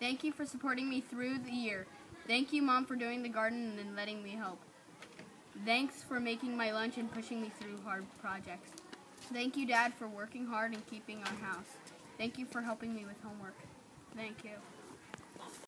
Thank you for supporting me through the year. Thank you, Mom, for doing the garden and letting me help. Thanks for making my lunch and pushing me through hard projects. Thank you, Dad, for working hard and keeping our house. Thank you for helping me with homework. Thank you.